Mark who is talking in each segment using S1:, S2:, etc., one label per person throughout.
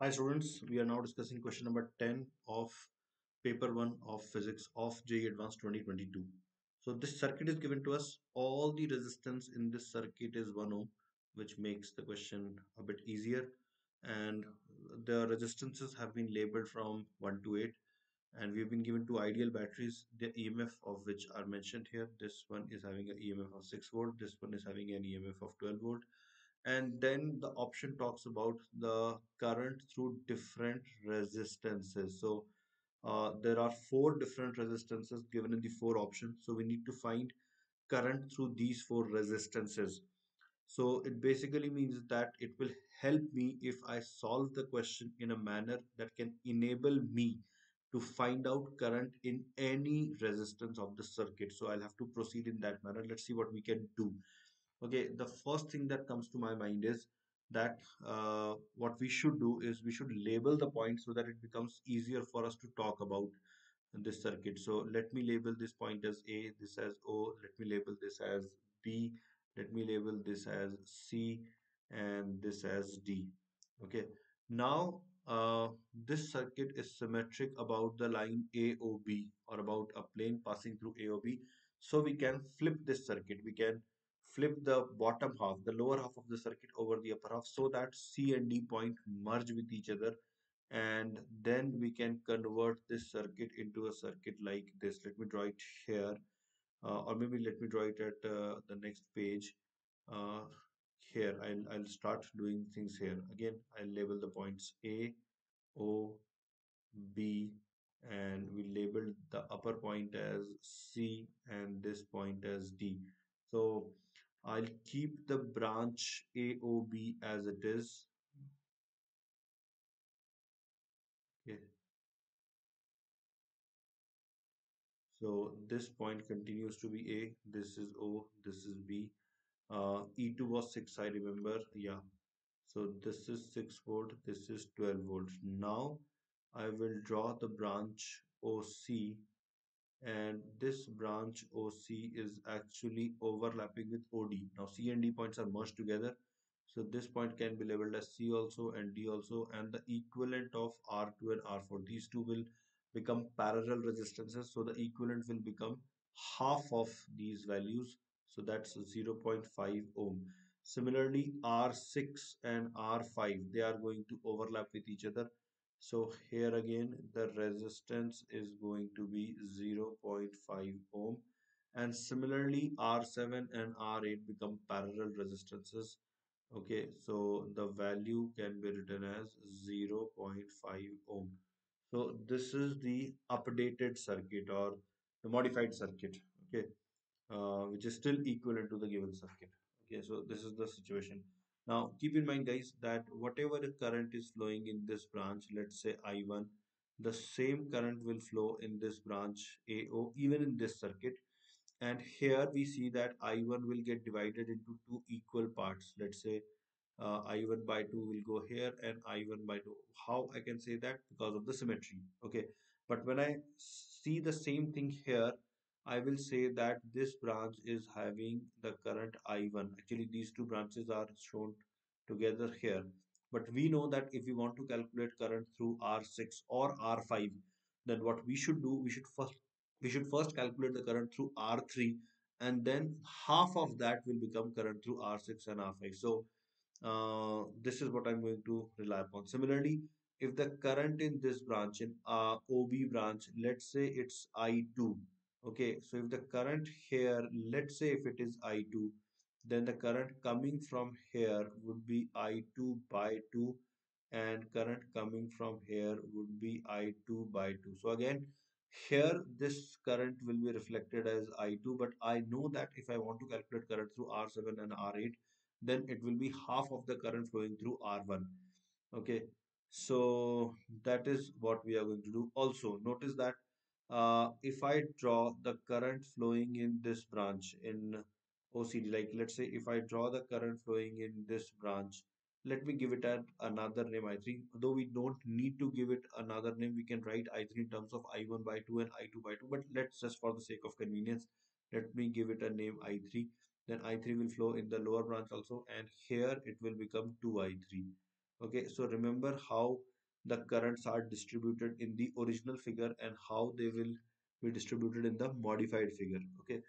S1: Hi students, we are now discussing question number 10 of paper 1 of physics of JEE Advanced 2022. So this circuit is given to us. All the resistance in this circuit is 1 ohm which makes the question a bit easier and the resistances have been labeled from 1 to 8 and we've been given two ideal batteries the EMF of which are mentioned here. This one is having an EMF of 6 volt, this one is having an EMF of 12 volt and then the option talks about the current through different resistances. So uh, there are four different resistances given in the four options. So we need to find current through these four resistances. So it basically means that it will help me if I solve the question in a manner that can enable me to find out current in any resistance of the circuit. So I'll have to proceed in that manner. Let's see what we can do okay the first thing that comes to my mind is that uh, what we should do is we should label the point so that it becomes easier for us to talk about this circuit. So let me label this point as a this as o let me label this as b let me label this as c and this as d. Okay now uh, this circuit is symmetric about the line AOB or about a plane passing through AOB so we can flip this circuit. We can flip the bottom half, the lower half of the circuit over the upper half so that C and D point merge with each other and then we can convert this circuit into a circuit like this. Let me draw it here uh, or maybe let me draw it at uh, the next page. Uh, here I'll, I'll start doing things here. Again, I'll label the points A, O, B and we labeled the upper point as C and this point as D. So I'll keep the branch AOB as it is. Okay. So this point continues to be A, this is O, this is B. Uh, E2 was 6, I remember. Yeah. So this is 6 volt, this is 12 volts. Now I will draw the branch OC and this branch OC is actually overlapping with OD. Now C and D points are merged together. So this point can be labeled as C also and D also and the equivalent of R2 and R4. These two will become parallel resistances. So the equivalent will become half of these values. So that's 0.5 ohm. Similarly, R6 and R5, they are going to overlap with each other so here again the resistance is going to be 0.5 ohm. And similarly R7 and R8 become parallel resistances. Okay so the value can be written as 0.5 ohm. So this is the updated circuit or the modified circuit okay uh, which is still equivalent to the given circuit. Okay so this is the situation now keep in mind guys that whatever current is flowing in this branch let's say I1 the same current will flow in this branch AO even in this circuit. And here we see that I1 will get divided into two equal parts. Let's say uh, I1 by 2 will go here and I1 by 2 how I can say that? Because of the symmetry. Okay. But when I see the same thing here I will say that this branch is having the current I1 actually these two branches are shown together here but we know that if we want to calculate current through R6 or R5 then what we should do we should first we should first calculate the current through R3 and then half of that will become current through R6 and R5 so uh, this is what I'm going to rely upon. Similarly, if the current in this branch in uh, OB branch, let's say it's I2. Okay, so if the current here, let's say if it is I2, then the current coming from here would be I2 by 2 and current coming from here would be I2 by 2. So again, here this current will be reflected as I2, but I know that if I want to calculate current through R7 and R8, then it will be half of the current flowing through R1 okay so that is what we are going to do also notice that uh, if I draw the current flowing in this branch in OCD like let's say if I draw the current flowing in this branch let me give it an, another name. I3 though we don't need to give it another name we can write I3 in terms of I1 by 2 and I2 by 2 but let's just for the sake of convenience let me give it a name I3 then I3 will flow in the lower branch also and here it will become 2I3 Okay, so remember how the currents are distributed in the original figure and how they will be distributed in the modified figure. Okay,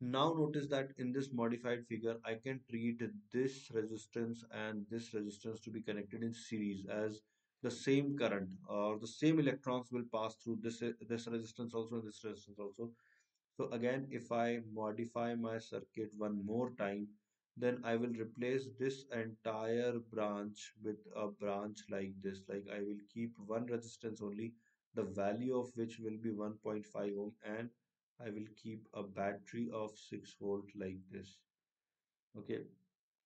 S1: now notice that in this modified figure, I can treat this resistance and this resistance to be connected in series as the same current or the same electrons will pass through this, this resistance also and this resistance also. So again, if I modify my circuit one more time, then I will replace this entire branch with a branch like this. Like I will keep one resistance only, the value of which will be 1.5 ohm and I will keep a battery of 6 volt like this. Okay.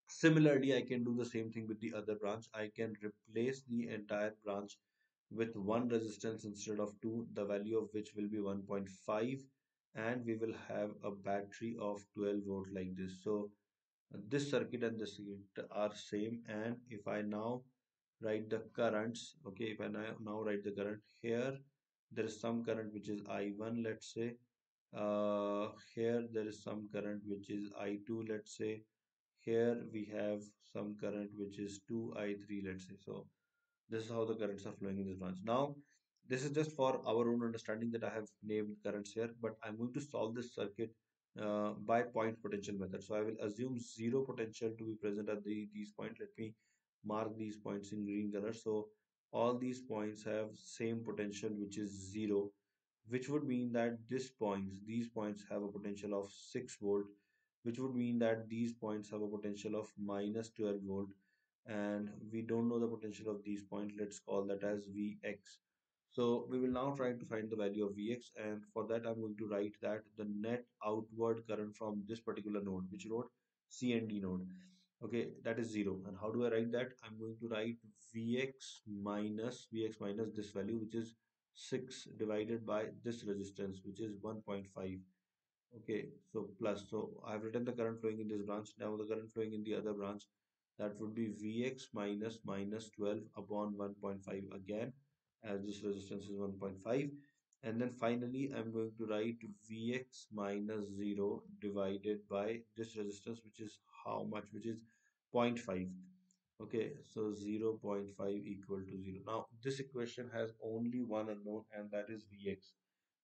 S1: Similarly, I can do the same thing with the other branch. I can replace the entire branch with one resistance instead of two, the value of which will be 1.5 and we will have a battery of 12 volt like this. So this circuit and this circuit are same and if I now write the currents, okay, if I now, write the current here, there is some current which is I1 let's say uh, here there is some current which is I2 let's say here we have some current which is 2i3 let's say. So this is how the currents are flowing in this branch. Now this is just for our own understanding that i have named currents here but i'm going to solve this circuit uh, by point potential method. So i will assume zero potential to be present at the these points. Let me mark these points in green color. So all these points have same potential which is zero which would mean that this points these points have a potential of 6 volt which would mean that these points have a potential of minus 12 volt. And we don't know the potential of these points. Let's call that as Vx so we will now try to find the value of Vx and for that I'm going to write that the net outward current from this particular node which node C and D node. Okay that is 0 and how do I write that? I'm going to write Vx minus Vx minus this value which is 6 divided by this resistance which is 1.5 okay so plus. So I've written the current flowing in this branch. Now the current flowing in the other branch that would be Vx minus minus 12 upon 1.5 again as this resistance is 1.5 and then finally I'm going to write Vx minus 0 divided by this resistance which is how much which is zero point 0.5 okay so 0 0.5 equal to 0 now this equation has only one unknown and that is Vx.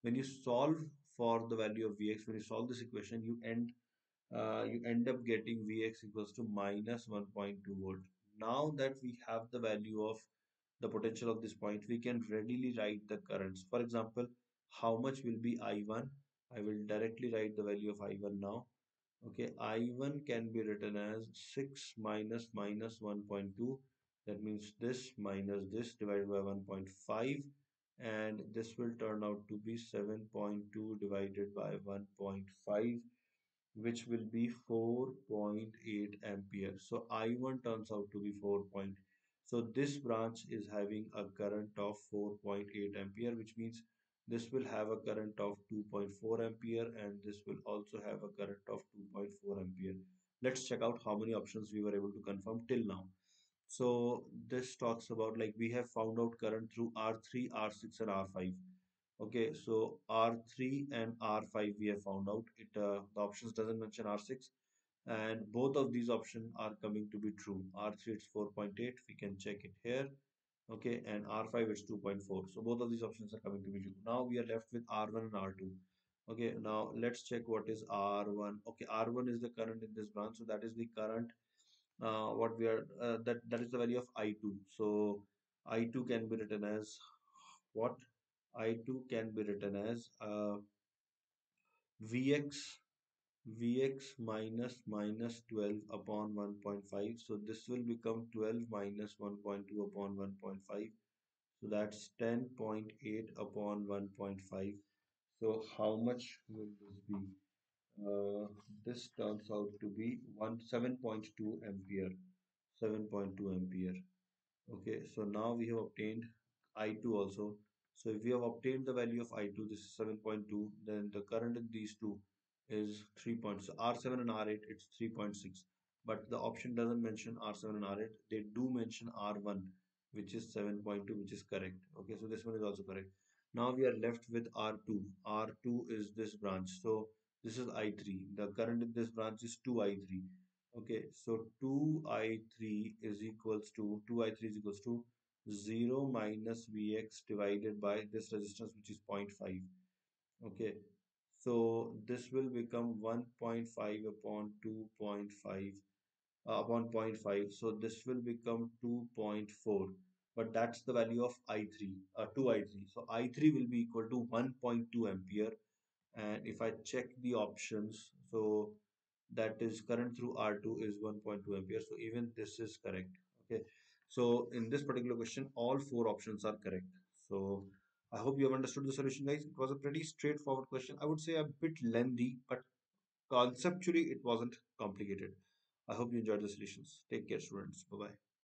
S1: When you solve for the value of Vx when you solve this equation you end uh, you end up getting Vx equals to minus 1.2 volt. Now that we have the value of the potential of this point, we can readily write the currents. For example, how much will be I1? I will directly write the value of I1 now. Okay, I1 can be written as 6 minus minus 1.2. That means this minus this divided by 1.5 and this will turn out to be 7.2 divided by 1.5 which will be 4.8 ampere. So I1 turns out to be 4. So this branch is having a current of 4.8 ampere, which means this will have a current of 2.4 ampere and this will also have a current of 2.4 ampere. Let's check out how many options we were able to confirm till now. So this talks about like we have found out current through R3, R6 and R5 Okay, so R3 and R5 we have found out. It uh, the options doesn't mention R6 and both of these options are coming to be true. R3 it's 4.8, we can check it here. Okay, and R5 is 2.4. So both of these options are coming to be true. Now we are left with R1 and R2. Okay, now let's check what is R1. Okay, R1 is the current in this branch. So that is the current uh, what we are uh, that that is the value of I2. So I2 can be written as what I2 can be written as uh, Vx Vx minus minus 12 upon 1.5 so this will become 12 minus 1.2 upon 1.5 so that's 10.8 upon 1.5 so how much will this be? Uh, this turns out to be 1 7.2 ampere 7.2 ampere. Okay, so now we have obtained I2 also. So if we have obtained the value of I2, this is 7.2, then the current in these two is 3 points. So R7 and R8, it's 3.6. But the option doesn't mention R7 and R8. They do mention R1, which is 7.2, which is correct. Okay, so this one is also correct. Now we are left with R2. R2 is this branch. So this is I3. The current in this branch is 2I3 Okay, so 2i3 is equals to 2i3 is equals to 0 minus Vx divided by this resistance which is zero point 0.5. Okay, so this will become 1.5 upon 2.5 uh, upon 0.5. So this will become 2.4. But that's the value of i3, uh, 2i3. So i3 will be equal to 1.2 ampere and if I check the options so that is current through R2 is 1.2 ampere so even this is correct okay so in this particular question all four options are correct so I hope you have understood the solution guys. It was a pretty straightforward question. I would say a bit lengthy but conceptually it wasn't complicated. I hope you enjoyed the solutions. Take care students. Bye bye